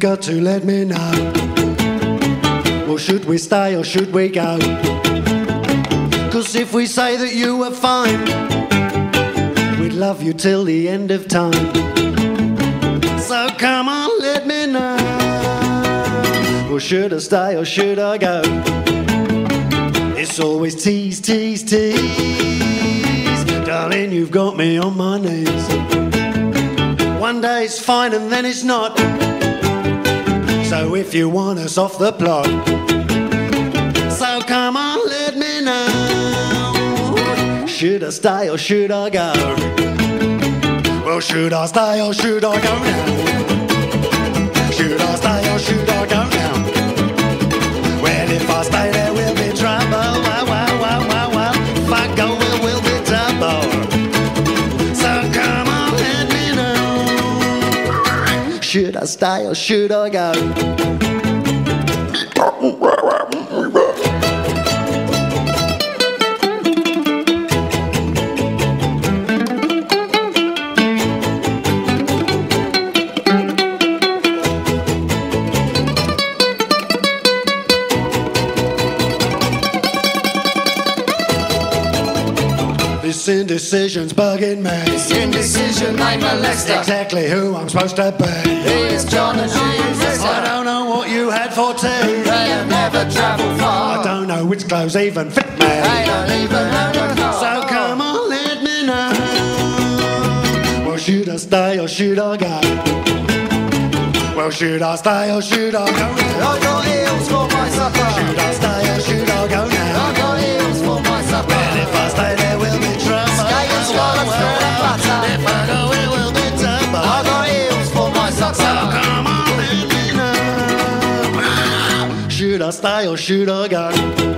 Got to let me know. Well, should we stay or should we go? Cause if we say that you were fine, we'd love you till the end of time. So come on, let me know. Well, should I stay or should I go? It's always tease, tease, tease. Darling, you've got me on my knees. One day it's fine and then it's not. If you want us off the plot, so come on, let me know. Should I stay or should I go? Well, should I stay or should I go now? Should I stay or should I go? Indecision's bugging me. Indecision, I'm a Exactly who I'm supposed to be. Here's John and Jesus. I don't know what you had for tea. They have never travelled far. I don't know which clothes even fit me. They don't even own a car. So come on, let me know. Well, should I stay or should I go? Well, should I stay or should I go on, let me know.